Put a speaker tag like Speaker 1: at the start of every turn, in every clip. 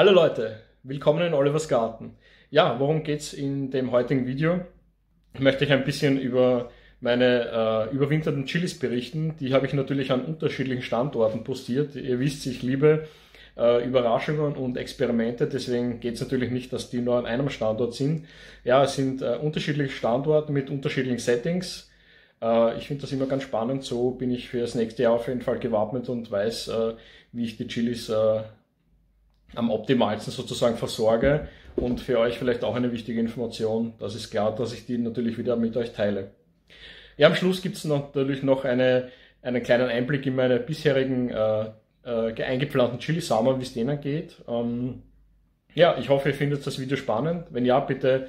Speaker 1: Hallo Leute, willkommen in Olivers Garten. Ja, worum geht's in dem heutigen Video? Ich möchte euch ein bisschen über meine äh, überwinterten Chilis berichten. Die habe ich natürlich an unterschiedlichen Standorten postiert. Ihr wisst, ich liebe äh, Überraschungen und Experimente, deswegen geht es natürlich nicht, dass die nur an einem Standort sind. Ja, es sind äh, unterschiedliche Standorte mit unterschiedlichen Settings. Äh, ich finde das immer ganz spannend. So bin ich für das nächste Jahr auf jeden Fall gewappnet und weiß, äh, wie ich die Chilis äh, am optimalsten sozusagen versorge. Und für euch vielleicht auch eine wichtige Information. Das ist klar, dass ich die natürlich wieder mit euch teile. Ja, am Schluss gibt es natürlich noch eine, einen kleinen Einblick in meine bisherigen äh, äh, eingepflanzten Chili-Samen, wie es denen geht. Ähm, ja, ich hoffe, ihr findet das Video spannend. Wenn ja, bitte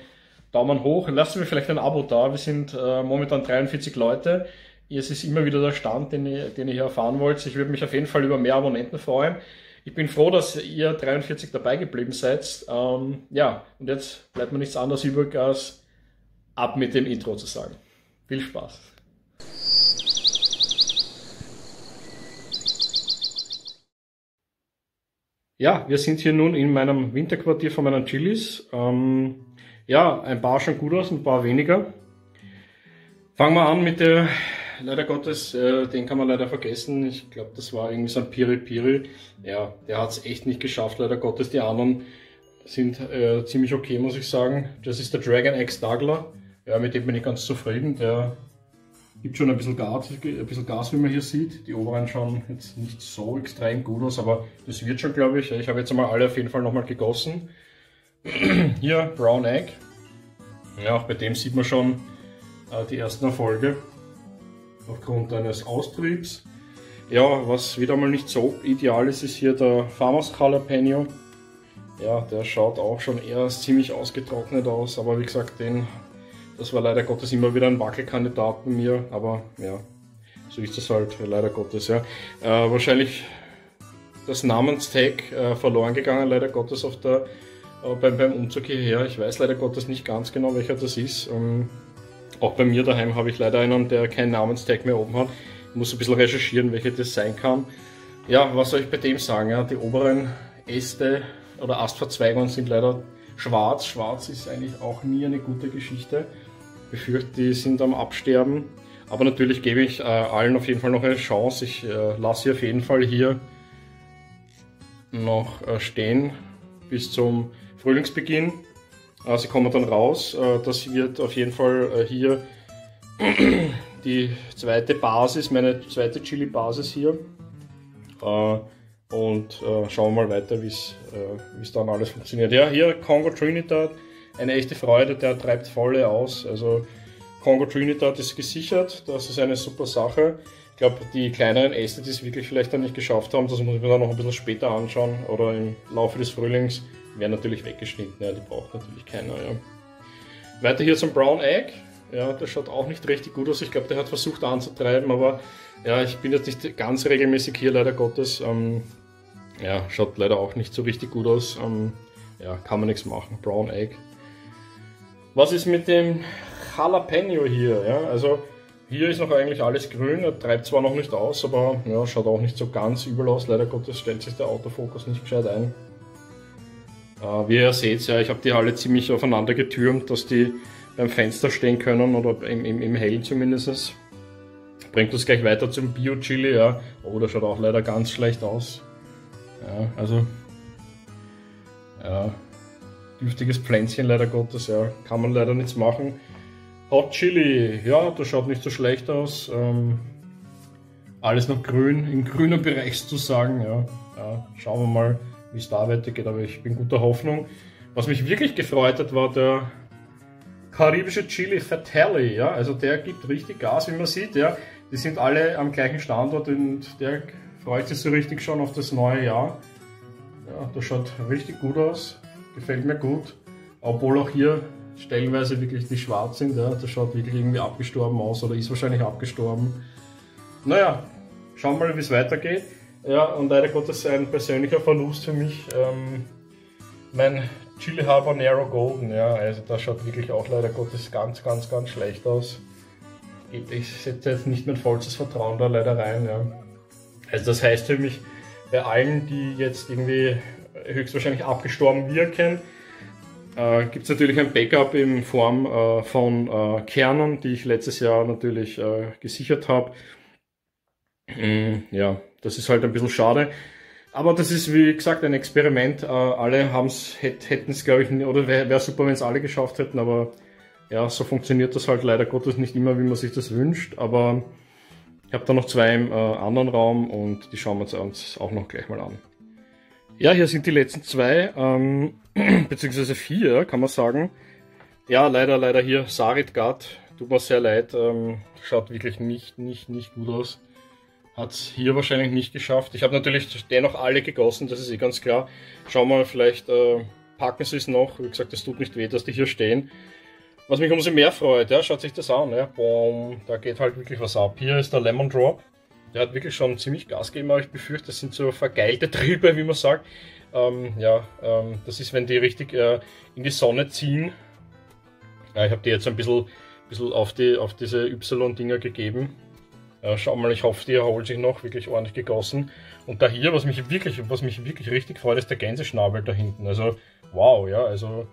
Speaker 1: Daumen hoch. Lasst mir vielleicht ein Abo da. Wir sind äh, momentan 43 Leute. Es ist immer wieder der Stand, den ihr, den ihr hier erfahren wollt. Ich würde mich auf jeden Fall über mehr Abonnenten freuen. Ich bin froh, dass ihr 43 dabei geblieben seid. Ähm, ja, und jetzt bleibt mir nichts anderes übrig, als ab mit dem Intro zu sagen. Viel Spaß! Ja, wir sind hier nun in meinem Winterquartier von meinen Chilis. Ähm, ja, ein paar schon gut aus, ein paar weniger. Fangen wir an mit der leider Gottes, äh, den kann man leider vergessen. Ich glaube, das war irgendwie so ein Piri Piri. Ja, der hat es echt nicht geschafft, leider Gottes. Die anderen sind äh, ziemlich okay, muss ich sagen. Das ist der Dragon X Dougler. Ja, mit dem bin ich ganz zufrieden. Der gibt schon ein bisschen Gas, ein bisschen Gas, wie man hier sieht. Die oberen schauen jetzt nicht so extrem gut aus, aber das wird schon, glaube ich. Ich habe jetzt einmal alle auf jeden Fall nochmal gegossen. hier Brown Egg. Ja, auch bei dem sieht man schon äh, die ersten Erfolge aufgrund eines Austriebs. Ja, was wieder mal nicht so ideal ist, ist hier der Farmers Jalapeno. Ja, der schaut auch schon eher ziemlich ausgetrocknet aus, aber wie gesagt, den, das war leider Gottes immer wieder ein Wackelkandidat bei mir, aber ja, so ist das halt leider Gottes, ja. Äh, wahrscheinlich das Namenstag äh, verloren gegangen, leider Gottes auf der, äh, beim, beim Umzug hierher. Ich weiß leider Gottes nicht ganz genau, welcher das ist. Ähm, auch bei mir daheim habe ich leider einen, der keinen Namenstag mehr oben hat. Ich muss ein bisschen recherchieren, welche das sein kann. Ja, was soll ich bei dem sagen? Ja, die oberen Äste oder Astverzweigungen sind leider schwarz. Schwarz ist eigentlich auch nie eine gute Geschichte. Ich befürchte, die sind am Absterben. Aber natürlich gebe ich äh, allen auf jeden Fall noch eine Chance. Ich äh, lasse sie auf jeden Fall hier noch äh, stehen bis zum Frühlingsbeginn. Äh, sie kommen dann raus. Äh, das wird auf jeden Fall äh, hier die zweite Basis, meine zweite Chili-Basis hier. Und schauen wir mal weiter, wie es dann alles funktioniert. Ja, hier Congo Trinidad, eine echte Freude, der treibt volle aus. Also Congo Trinidad ist gesichert, das ist eine super Sache. Ich glaube, die kleineren Äste, die es wirklich vielleicht dann nicht geschafft haben, das muss ich mir dann noch ein bisschen später anschauen oder im Laufe des Frühlings werden natürlich weggeschnitten, ja, die braucht natürlich keiner. Ja. Weiter hier zum Brown Egg. Ja, der schaut auch nicht richtig gut aus. Ich glaube, der hat versucht anzutreiben, aber ja, ich bin jetzt nicht ganz regelmäßig hier, leider Gottes. Ähm, ja, schaut leider auch nicht so richtig gut aus. Ähm, ja, kann man nichts machen. Brown Egg. Was ist mit dem Jalapeno hier? Ja, also hier ist noch eigentlich alles grün. Er treibt zwar noch nicht aus, aber ja, schaut auch nicht so ganz übel aus. Leider Gottes stellt sich der Autofokus nicht gescheit ein. Äh, wie ihr seht, ja, ich habe die alle ziemlich aufeinander getürmt, dass die beim Fenster stehen können oder im, im, im Hellen zumindest. Bringt uns gleich weiter zum Bio-Chili, ja. Oh, das schaut auch leider ganz schlecht aus. Ja, also. Ja. Giftiges Pflänzchen leider Gottes, ja. Kann man leider nichts machen. Hot Chili, ja, das schaut nicht so schlecht aus. Ähm, alles noch grün, im grünen Bereich sozusagen, ja. ja. Schauen wir mal wie es da weitergeht, aber ich bin guter Hoffnung. Was mich wirklich gefreut hat, war der karibische Chili Fatale, ja, also der gibt richtig Gas, wie man sieht, ja. Die sind alle am gleichen Standort und der freut sich so richtig schon auf das neue Jahr. Ja, das schaut richtig gut aus, gefällt mir gut, obwohl auch hier stellenweise wirklich die schwarz sind, ja, das schaut wirklich irgendwie abgestorben aus oder ist wahrscheinlich abgestorben. Naja, schauen wir mal, wie es weitergeht. Ja, und leider Gottes ein persönlicher Verlust für mich. Ähm, mein Chili Habanero Golden, ja, also das schaut wirklich auch leider Gottes ganz, ganz, ganz schlecht aus. Ich setze jetzt nicht mein vollstes Vertrauen da leider rein, ja. Also das heißt für mich, bei allen, die jetzt irgendwie höchstwahrscheinlich abgestorben wirken. Äh, Gibt es natürlich ein Backup in Form äh, von äh, Kernen, die ich letztes Jahr natürlich äh, gesichert habe. Mm, ja, das ist halt ein bisschen schade. Aber das ist, wie gesagt, ein Experiment. Äh, alle haben's, hätten es, glaube ich, oder wäre wär super, wenn es alle geschafft hätten, aber ja, so funktioniert das halt leider Gottes nicht immer, wie man sich das wünscht. Aber ich habe da noch zwei im äh, anderen Raum und die schauen wir uns auch noch gleich mal an. Ja, hier sind die letzten zwei, ähm, beziehungsweise vier, kann man sagen. Ja, leider, leider hier Sarit Guard. Tut mir sehr leid. Ähm, schaut wirklich nicht, nicht, nicht gut aus. Hat es hier wahrscheinlich nicht geschafft. Ich habe natürlich dennoch alle gegossen, das ist eh ganz klar. Schauen wir mal, vielleicht äh, packen sie es noch. Wie gesagt, es tut nicht weh, dass die hier stehen. Was mich umso mehr freut, ja, schaut sich das an. Ja. Boom, da geht halt wirklich was ab. Hier ist der Lemon Drop. Der hat wirklich schon ziemlich Gas gegeben, aber ich befürchte, das sind so vergeilte Triebe, wie man sagt. Ähm, ja, ähm, das ist, wenn die richtig äh, in die Sonne ziehen. Ja, ich habe die jetzt ein bisschen, bisschen auf, die, auf diese Y-Dinger gegeben. Ja, schau mal, ich hoffe, die erholt sich noch, wirklich ordentlich gegossen. Und da hier, was mich wirklich, was mich wirklich richtig freut, ist der Gänseschnabel da hinten. Also, wow, ja, also,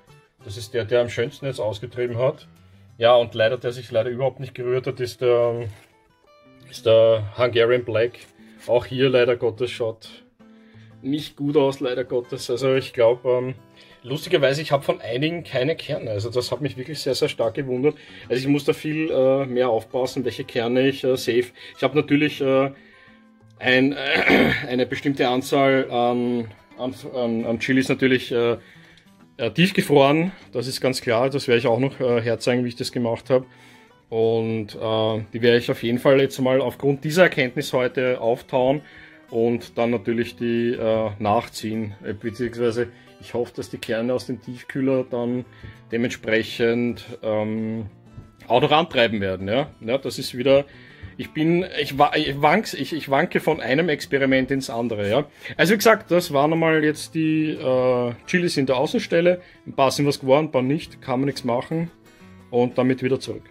Speaker 1: das ist der, der am schönsten jetzt ausgetrieben hat. Ja, und leider, der sich leider überhaupt nicht gerührt hat, ist der, ist der Hungarian Black. Auch hier leider Gottes schaut nicht gut aus, leider Gottes. Also ich glaube, ähm, lustigerweise, ich habe von einigen keine Kerne. Also das hat mich wirklich sehr, sehr stark gewundert. Also ich muss da viel äh, mehr aufpassen, welche Kerne ich äh, save. Ich habe natürlich äh, ein, äh, eine bestimmte Anzahl an, an, an Chilis natürlich äh, äh, tiefgefroren. Das ist ganz klar. Das werde ich auch noch äh, herzeigen, wie ich das gemacht habe. Und äh, die werde ich auf jeden Fall jetzt mal aufgrund dieser Erkenntnis heute auftauen und dann natürlich die äh, nachziehen, äh, beziehungsweise ich hoffe, dass die Kerne aus dem Tiefkühler dann dementsprechend ähm, auch noch antreiben werden. Ja? ja, das ist wieder, ich bin, ich, ich, wank, ich, ich wanke von einem Experiment ins andere. Ja, also wie gesagt, das waren einmal jetzt die äh, Chilis in der Außenstelle. Ein paar sind was geworden, ein paar nicht, kann man nichts machen und damit wieder zurück.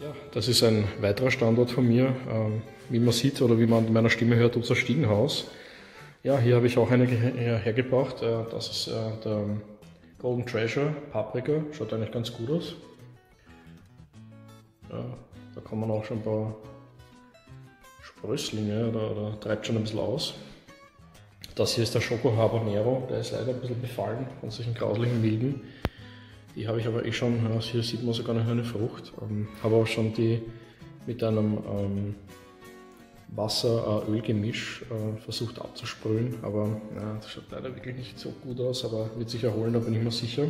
Speaker 1: Ja, das ist ein weiterer Standort von mir. Ähm, wie man sieht oder wie man an meiner Stimme hört, unser Stiegenhaus. Ja, hier habe ich auch eine hergebracht. Äh, das ist äh, der Golden Treasure Paprika. Schaut eigentlich ganz gut aus. Ja, da kommen auch schon ein paar Sprösslinge oder, oder treibt schon ein bisschen aus. Das hier ist der Schoko Habanero, der ist leider ein bisschen befallen von solchen grauslichen Milben. Die habe ich aber eh schon, hier sieht man sogar noch eine Frucht. Ähm, habe auch schon die mit einem ähm, Wasser-Öl-Gemisch äh, versucht abzusprühen, aber ja, das schaut leider wirklich nicht so gut aus, aber wird sich erholen, da bin ich mir sicher.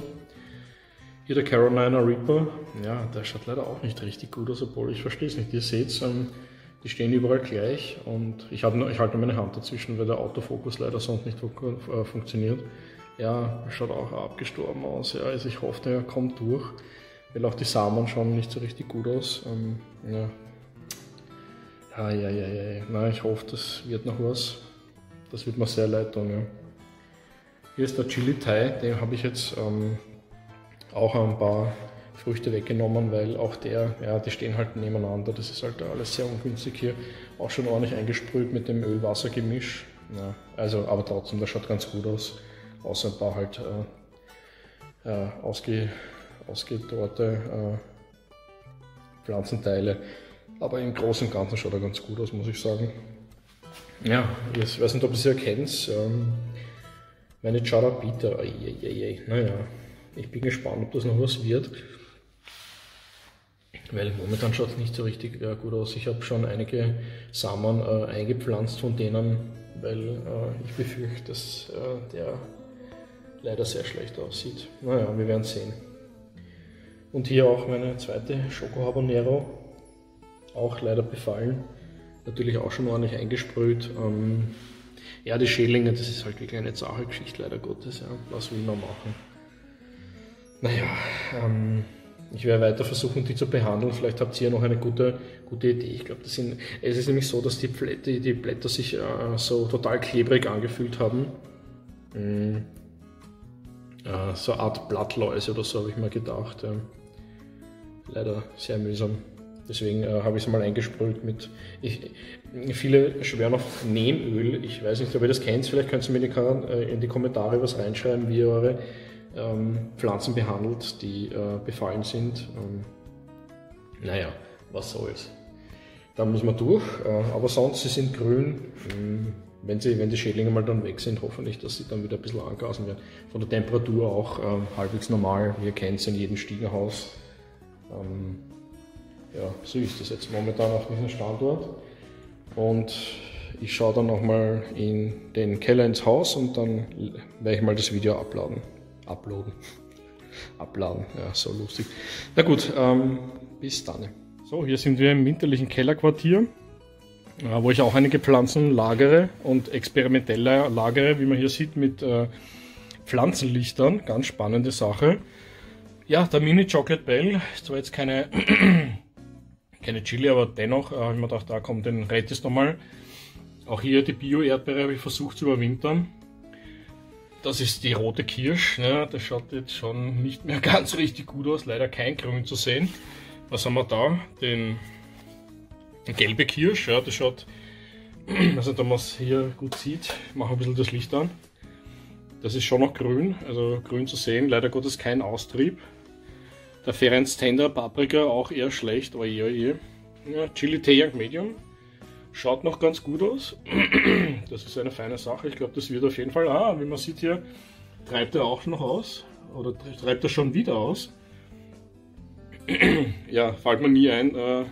Speaker 1: Hier der Carolina Reaper, ja, der schaut leider auch nicht richtig gut aus, obwohl ich verstehe es nicht. Ihr seht, ähm, die stehen überall gleich und ich, hab, ich halte meine Hand dazwischen, weil der Autofokus leider sonst nicht äh, funktioniert. Ja, schaut auch abgestorben aus. Ja, also ich hoffe, der kommt durch, weil auch die Samen schauen nicht so richtig gut aus. Ähm, ja, Ah, ja, ja, ja. Nein, ich hoffe, das wird noch was. Das wird mir sehr leid tun, ja. Hier ist der Chili Thai, den habe ich jetzt ähm, auch ein paar Früchte weggenommen, weil auch der, ja, die stehen halt nebeneinander. Das ist halt alles sehr ungünstig hier. Auch schon ordentlich eingesprüht mit dem Öl-Wasser-Gemisch. Ja, also, aber trotzdem, das schaut ganz gut aus. Außer ein paar halt äh, äh, ausge, ausgedorrte äh, Pflanzenteile. Aber im Großen und Ganzen schaut er ganz gut aus, muss ich sagen. Ja, ich weiß nicht, ob ihr sie erkennt. Ähm, meine Charabita. Naja, ich bin gespannt, ob das noch was wird. Weil momentan schaut es nicht so richtig äh, gut aus. Ich habe schon einige Samen äh, eingepflanzt von denen, weil äh, ich befürchte, dass äh, der leider sehr schlecht aussieht. Naja, wir werden sehen. Und hier auch meine zweite Schoko Habanero auch leider befallen. Natürlich auch schon ordentlich eingesprüht. Ähm, ja, die Schädlinge, das ist halt wirklich eine zahre Geschichte, leider Gottes. Ja. Was will man machen? Naja, ähm, ich werde weiter versuchen, die zu behandeln. Vielleicht habt ihr ja noch eine gute, gute Idee. Ich glaube, es ist nämlich so, dass die Blätter, die Blätter sich äh, so total klebrig angefühlt haben. Mhm. Äh, so eine Art Blattläuse oder so habe ich mir gedacht. Ja. Leider sehr mühsam. Deswegen äh, habe ich es mal eingesprüht mit. Ich, viele schwören auf Neemöl. Ich weiß nicht, ob ihr das kennt. Vielleicht könnt ihr mir in die, äh, in die Kommentare was reinschreiben, wie ihr eure ähm, Pflanzen behandelt, die äh, befallen sind. Ähm, naja, was soll's. Da muss man durch. Äh, aber sonst, sie sind grün. Ähm, wenn, sie, wenn die Schädlinge mal dann weg sind, hoffentlich, dass sie dann wieder ein bisschen angasen werden. Von der Temperatur auch ähm, halbwegs normal. Ihr kennt es in jedem Stiegenhaus. Ja, so ist das jetzt momentan auf diesem Standort. Und ich schaue dann nochmal in den Keller ins Haus und dann werde ich mal das Video uploaden. Uploaden. Abladen, ja, so lustig. Na gut, ähm, bis dann. So, hier sind wir im winterlichen Kellerquartier, äh, wo ich auch einige Pflanzen lagere und experimentell lagere, wie man hier sieht, mit äh, Pflanzenlichtern. Ganz spannende Sache. Ja, der Mini Chocolate Bell ist zwar jetzt keine keine Chili, aber dennoch äh, habe ich mir gedacht, da kommt den rettest nochmal. Auch hier die Bio-Erdbeere habe ich versucht zu überwintern. Das ist die rote Kirsch, ne? das schaut jetzt schon nicht mehr ganz richtig gut aus, leider kein Grün zu sehen. Was haben wir da? Den, den gelbe Kirsch, ja, das schaut, also da man es hier gut sieht, ich mache ein bisschen das Licht an. Das ist schon noch grün, also grün zu sehen, leider Gottes kein Austrieb. Der Ferenc Tender Paprika auch eher schlecht, oje oje. Ja, Chili Tejang Medium. Schaut noch ganz gut aus. Das ist eine feine Sache. Ich glaube, das wird auf jeden Fall. Ah, wie man sieht hier, treibt er auch noch aus. Oder treibt er schon wieder aus. Ja, fällt mir nie ein. Äh,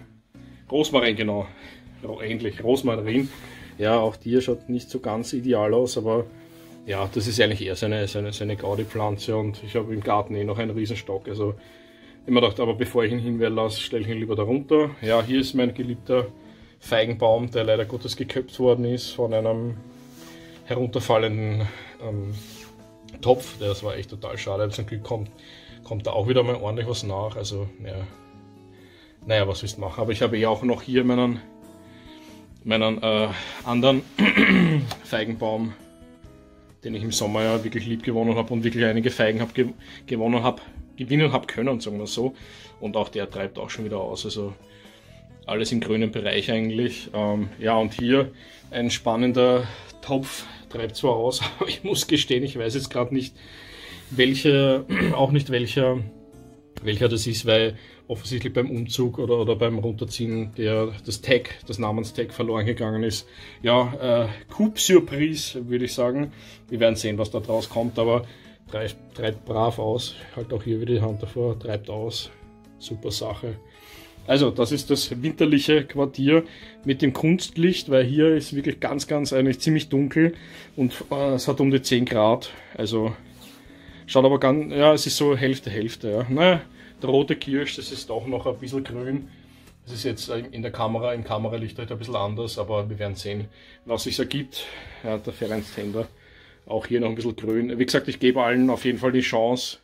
Speaker 1: Rosmarin, genau. Endlich, Rosmarin. Ja, auch die schaut nicht so ganz ideal aus, aber ja, das ist eigentlich eher seine, seine, seine Gaudi-Pflanze und ich habe im Garten eh noch einen Riesenstock. Also immer gedacht, aber bevor ich ihn hinwehren lasse, stelle ich ihn lieber darunter. Ja, hier ist mein geliebter Feigenbaum, der leider Gottes geköpft worden ist von einem herunterfallenden ähm, Topf. Das war echt total schade. Zum Glück kommt, kommt da auch wieder mal ordentlich was nach. Also, ja, naja, was willst du machen? Aber ich habe ja auch noch hier meinen, meinen äh, anderen Feigenbaum, den ich im Sommer ja wirklich lieb gewonnen habe und wirklich einige Feigen hab ge gewonnen habe gewinnen habe können, sagen wir so. Und auch der treibt auch schon wieder aus. Also alles im grünen Bereich eigentlich. Ähm, ja, und hier ein spannender Topf treibt zwar aus, aber ich muss gestehen, ich weiß jetzt gerade nicht, welcher, auch nicht welcher, welcher das ist, weil offensichtlich beim Umzug oder, oder beim Runterziehen der, das Tag, das Namenstag verloren gegangen ist. Ja, äh, Coup Surprise, würde ich sagen. Wir werden sehen, was da draus kommt, aber treibt, brav aus. Halt auch hier wieder die Hand davor, treibt aus. Super Sache. Also, das ist das winterliche Quartier mit dem Kunstlicht, weil hier ist wirklich ganz, ganz eigentlich ziemlich dunkel und äh, es hat um die 10 Grad. Also, schaut aber ganz, ja, es ist so Hälfte, Hälfte. Ja. Naja, der rote Kirsch, das ist auch noch ein bisschen grün. Das ist jetzt in der Kamera, im Kameralicht halt ein bisschen anders, aber wir werden sehen, was sich ergibt. Ja, der Ferenc Tender. Auch hier noch ein bisschen grün. Wie gesagt, ich gebe allen auf jeden Fall die Chance.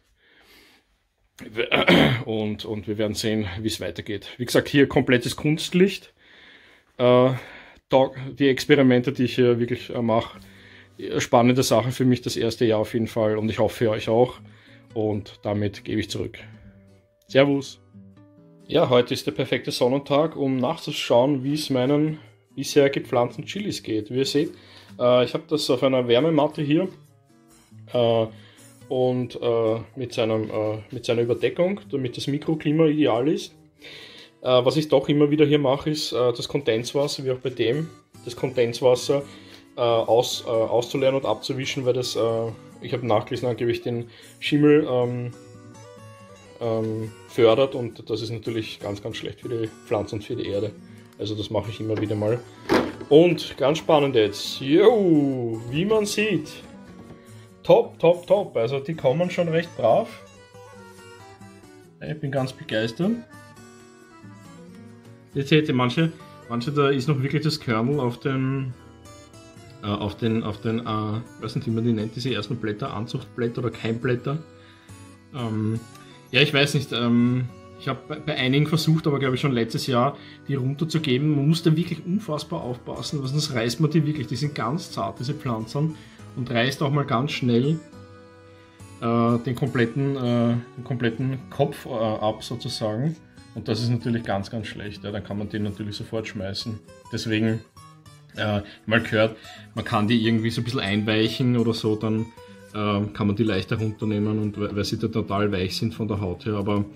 Speaker 1: Und, und wir werden sehen, wie es weitergeht. Wie gesagt, hier komplettes Kunstlicht. Äh, die Experimente, die ich hier wirklich äh, mache, spannende Sache für mich das erste Jahr auf jeden Fall und ich hoffe für euch auch. Und damit gebe ich zurück. Servus! Ja, heute ist der perfekte Sonnentag, um nachzuschauen, wie es meinen bisher gepflanzten Chilis geht. Wie ihr seht, äh, ich habe das auf einer Wärmematte hier äh, und äh, mit, seinem, äh, mit seiner Überdeckung, damit das Mikroklima ideal ist. Äh, was ich doch immer wieder hier mache, ist äh, das Kondenswasser, wie auch bei dem, das Kondenswasser aus, auszuleeren und abzuwischen, weil das, ich habe nachgelesen, angeblich den Schimmel ähm, ähm, fördert und das ist natürlich ganz, ganz schlecht für die Pflanze und für die Erde. Also das mache ich immer wieder mal. Und ganz spannend jetzt. Jo, wie man sieht. Top, top, top. Also die kommen schon recht brav. Ich bin ganz begeistert. Jetzt ihr, manche, manche, da ist noch wirklich das Kernel auf den, äh, auf den, auf den, äh, weiß nicht, wie man die nennt, diese ersten Blätter, Anzuchtblätter oder Keimblätter. Ähm, ja, ich weiß nicht, ähm, ich habe bei, einigen versucht, aber glaube ich schon letztes Jahr, die runterzugeben. Man muss da wirklich unfassbar aufpassen, weil sonst reißt man die wirklich. Die sind ganz zart, diese Pflanzen, und reißt auch mal ganz schnell äh, den, kompletten, äh, den kompletten Kopf äh, ab, sozusagen. Und das ist natürlich ganz, ganz schlecht. Ja. Dann kann man den natürlich sofort schmeißen. Deswegen äh, mal gehört, man kann die irgendwie so ein bisschen einweichen oder so, dann äh, kann man die leichter runternehmen und weil sie da total weich sind von der Haut her. Aber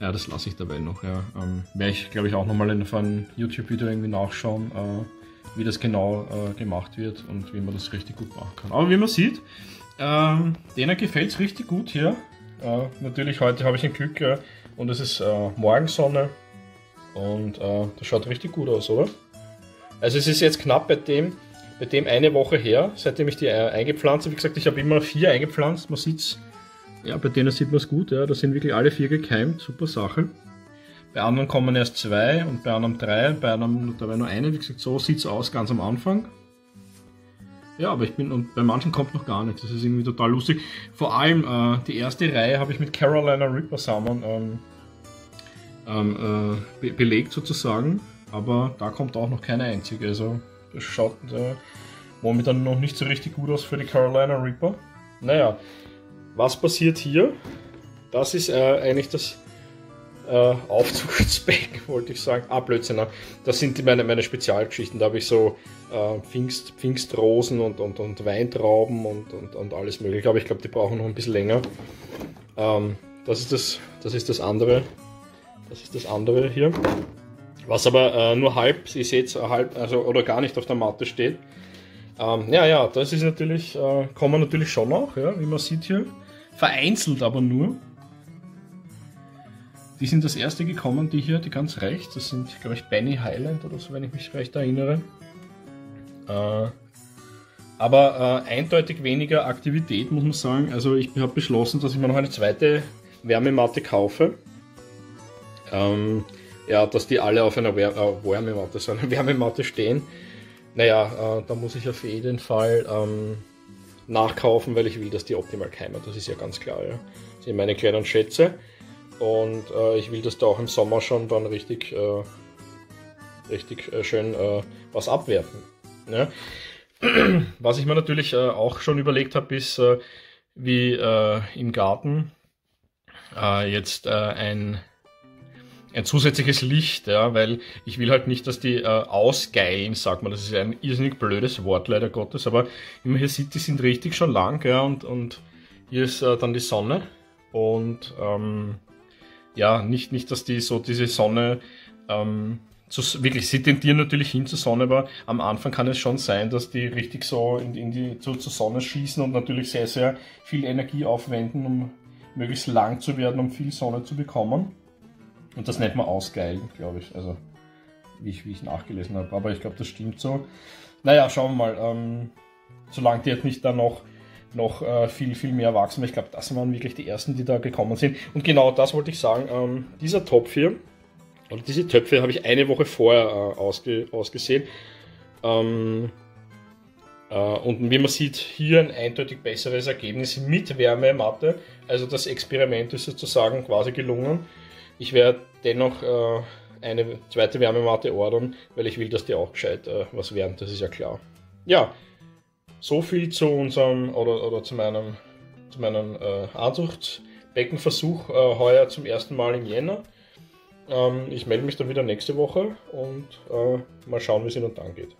Speaker 1: ja, das lasse ich dabei noch. Ja. Ähm, Werde ich, glaube ich, auch nochmal in einem YouTube-Video irgendwie nachschauen, äh, wie das genau äh, gemacht wird und wie man das richtig gut machen kann. Aber wie man sieht, ähm, denen gefällt es richtig gut hier. Äh, natürlich heute habe ich ein Glück äh, und es ist äh, Morgensonne und äh, das schaut richtig gut aus, oder? Also es ist jetzt knapp bei dem, bei dem eine Woche her, seitdem ich die äh, eingepflanzt habe. Wie gesagt, ich habe immer vier eingepflanzt. Man sieht es, ja, bei denen sieht man es gut. Ja, da sind wirklich alle vier gekeimt. Super Sache. Bei anderen kommen erst zwei und bei anderen drei, bei einem dabei nur eine. Wie gesagt, so sieht es aus ganz am Anfang. Ja, aber ich bin, und bei manchen kommt noch gar nichts. Das ist irgendwie total lustig. Vor allem äh, die erste Reihe habe ich mit Carolina Reaper Samen ähm, ähm, äh, be belegt sozusagen. Aber da kommt auch noch keine einzige. Also das schaut äh, momentan noch nicht so richtig gut aus für die Carolina Reaper. Naja, was passiert hier? Das ist äh, eigentlich das äh, Aufzugsbecken, wollte ich sagen. Ah, Blödsinn. Das sind meine, meine Spezialgeschichten. Da habe ich so äh, Pfingst, Pfingstrosen und, und, und Weintrauben und, und, und alles mögliche. Aber ich glaube, die brauchen noch ein bisschen länger. Ähm, das, ist das, das ist das andere. Das ist das andere hier. Was aber äh, nur halb, ihr seht halb, also oder gar nicht auf der Matte steht. Ähm, ja, ja, das ist natürlich, äh, kommen natürlich schon noch, ja, wie man sieht hier. Vereinzelt aber nur. Die sind das erste gekommen, die hier, die ganz rechts. Das sind, glaube ich, Benny Highland oder so, wenn ich mich recht erinnere. Äh, aber äh, eindeutig weniger Aktivität, muss man sagen. Also ich habe beschlossen, dass ich mir noch eine zweite Wärmematte kaufe. Ähm, ja, dass die alle auf einer Wär äh, Wärmematte, so einer Wärmematte stehen. Naja, äh, da muss ich auf jeden Fall ähm, nachkaufen, weil ich will, dass die optimal keimen. Das ist ja ganz klar. Ja. Das sind meine kleinen Schätze. Und äh, ich will, dass da auch im Sommer schon dann richtig, äh, richtig äh, schön äh, was abwerfen. Ja. Was ich mir natürlich äh, auch schon überlegt habe, ist, äh, wie im Garten jetzt ein, ein zusätzliches Licht, ja, weil ich will halt nicht, dass die äh, ausgeilen, sagt man. Das ist ein irrsinnig blödes Wort, leider Gottes, aber wie man hier sieht, die sind richtig schon lang, ja, und, und hier ist dann die Sonne und ähm, ja, nicht, nicht, dass die so diese Sonne ähm, zu, wirklich, sie tendieren natürlich hin zur Sonne, aber am Anfang kann es schon sein, dass die richtig so in, in die, zu, zur Sonne schießen und natürlich sehr, sehr viel Energie aufwenden, um möglichst lang zu werden, um viel Sonne zu bekommen. Und das nennt man Ausgeilen, glaube ich. Also, wie ich, wie ich nachgelesen habe. Aber ich glaube, das stimmt so. Naja, schauen wir mal. Ähm, solange die jetzt nicht da noch, noch äh, viel, viel mehr wachsen. Ich glaube, das waren wirklich die ersten, die da gekommen sind. Und genau das wollte ich sagen. Ähm, dieser Topf hier, und diese Töpfe habe ich eine Woche vorher äh, ausge, ausgesehen. Ähm, äh, und wie man sieht, hier ein eindeutig besseres Ergebnis mit Wärmematte. Also das Experiment ist sozusagen quasi gelungen. Ich werde dennoch äh, eine zweite Wärmematte ordern, weil ich will, dass die auch gescheit äh, was wärmt, das ist ja klar. Ja, so viel zu unserem oder, oder zu meinem, zu meinem äh, Anzuchtbeckenversuch äh, heuer zum ersten Mal im Jänner. Ähm, ich melde mich dann wieder nächste Woche und äh, mal schauen, wie es Ihnen dann geht.